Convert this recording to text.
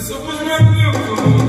This was my beautiful.